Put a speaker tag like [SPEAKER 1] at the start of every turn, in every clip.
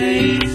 [SPEAKER 1] five,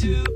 [SPEAKER 1] to